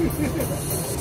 ハハハハ!